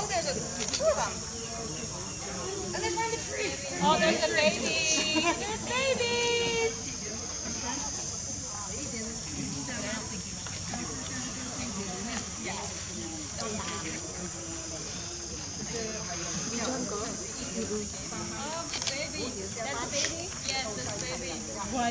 Oh, there's a, two of them. And there's one in the tree. Oh, there's a baby. there's babies. Oh, baby. That's a baby? Yes, that's a baby. What?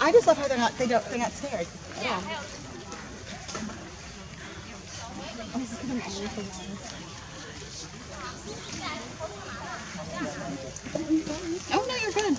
I just love how they're not they don't they're not scared. Yeah. Oh no, you're good.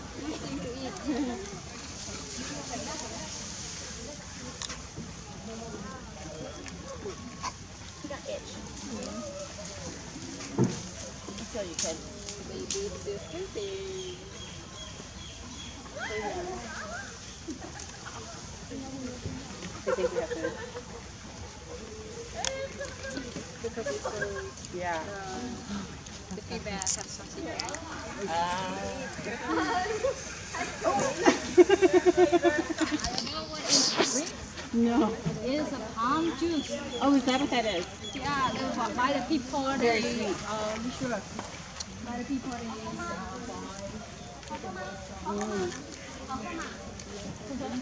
I think we have to. Yeah. The, the feedback has something to no. It is a palm juice. Oh, is that what that is? Yeah, by the people. Very they, sweet. Uh, sure. By the people, it is.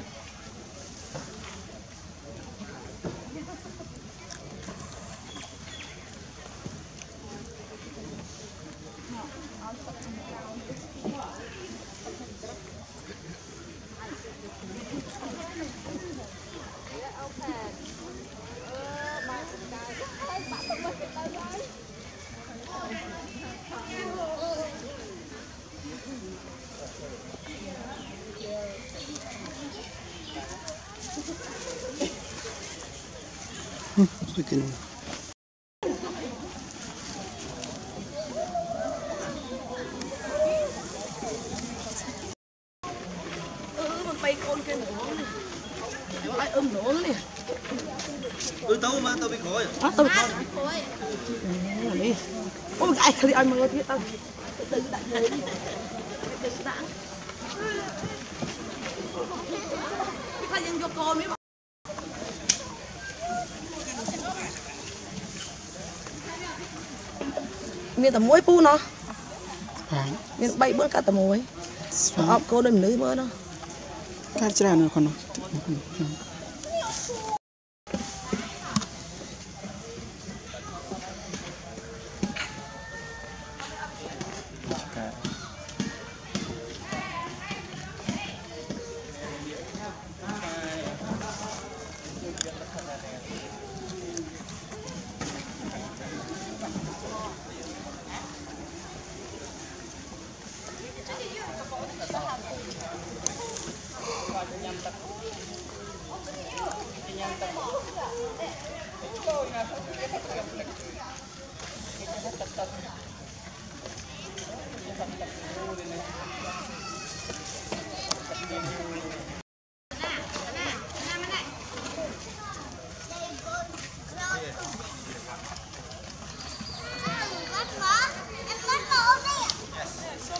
we can bay con kia nữa Nếu ai ôm nữa Tôi tấu mà tao bị khói à? tao bị khói Ôi cái ai ai mơ thiết tao Đừng đặt người Đừng đặt Cái con មានតែមួយពូណោះមាន3 4កាត់តែមួយអបគោដូចមនុស្សមើលណោះកាត់ច្រើនណាស់គាត់នោះ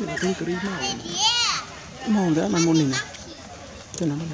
Mira, tengo que ir mal. Vamos a más monina. Te la mano.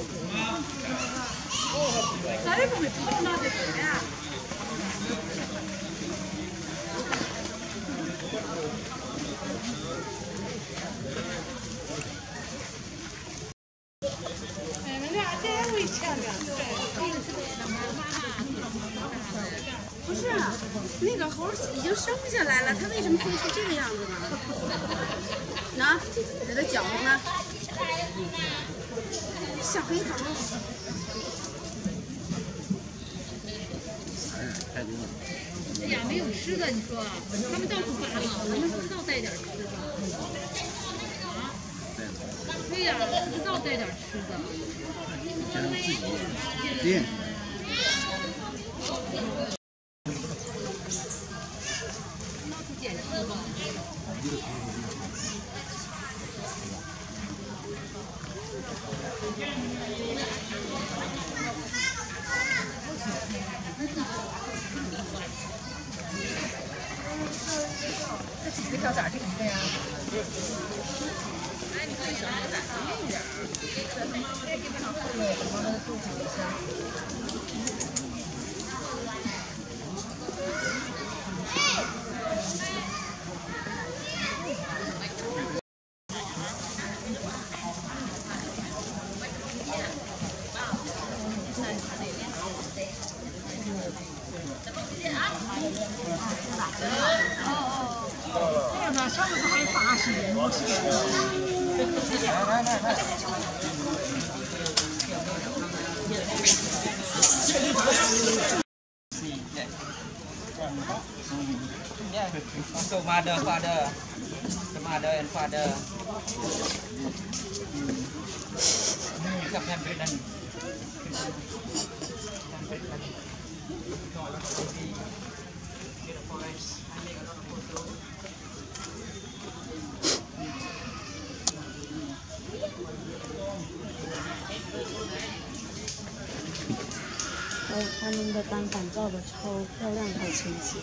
不是，那个猴已经生下来了，它为什么会是这个样子呢？那给它奖励呢，小黑熊。没有吃的，你说他们到处扒嘛，我们不知道带点吃的。对呀，不知道带点吃的。这小崽挺笨呀，哎，你看小崽儿，笨点儿，再给他上糊弄，帮他多想一来来来来。Yeah. So mother, father, the mother and father. Kapag Britain. Kapag Britain. 单反照的超漂亮，好清晰。